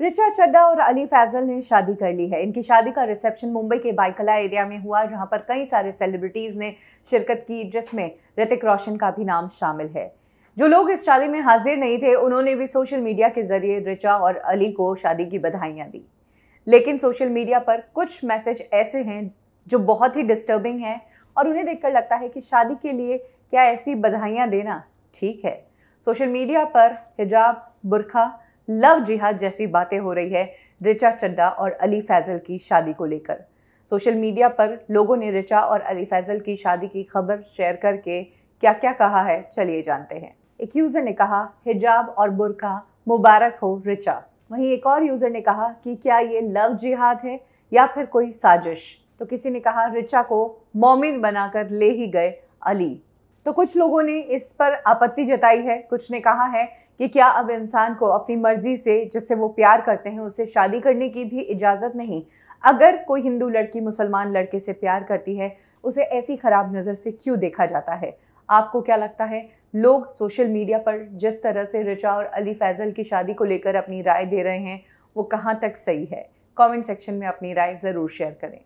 रिचा चड्डा और अली फैजल ने शादी कर ली है। इनकी शादी का रिसेप्शन मुंबई के बाइकला एरिया में हुआ, जहाँ पर कई सारे सेलिब्रिटीज ने शिरकत की, जिसमें ऋतिक रोशन का भी नाम शामिल है। जो लोग इस शादी में हाजिर नहीं थे, उन्होंने भी सोशल मीडिया के ज़रिए रिचा और अली को शादी की बधाइयाँ दी। लेकिन सोशल मीडिया पर कुछ मैसेज ऐसे हैं, जो बहुत ही डिस्टर्बिंग हैं, और उन्हें देखकर लगता है कि शादी के लिए क्या ऐसी बधाइयाँ देना ठीक है। सोशल मीडिया पर हिजाब, बुरखा लव जिहाद जैसी बातें हो रही है रिचा चड्डा और अली फैजल की शादी को लेकर। सोशल मीडिया पर लोगों ने रिचा और अली फैजल की शादी की खबर शेयर करके क्या क्या कहा है, चलिए जानते हैं। एक यूज़र ने कहा, हिजाब और बुरका, मुबारक हो रिचा। वहीं एक और यूज़र ने कहा कि क्या ये लव जिहाद है या फिर कोई साजिश? तो किसी ने कहा, रिचा को मोमिन बनाकर ले ही गए अली। तो कुछ लोगों ने इस पर आपत्ति जताई है। कुछ ने कहा है कि क्या अब इंसान को अपनी मर्ज़ी से, जिससे वो प्यार करते हैं उससे शादी करने की भी इजाज़त नहीं। अगर कोई हिंदू लड़की मुसलमान लड़के से प्यार करती है, उसे ऐसी ख़राब नज़र से क्यों देखा जाता है? आपको क्या लगता है? लोग सोशल मीडिया पर जिस तरह से रिचा और अली फैज़ल की शादी को लेकर अपनी राय दे रहे हैं, वो कहाँ तक सही है? कमेंट सेक्शन में अपनी राय ज़रूर शेयर करें।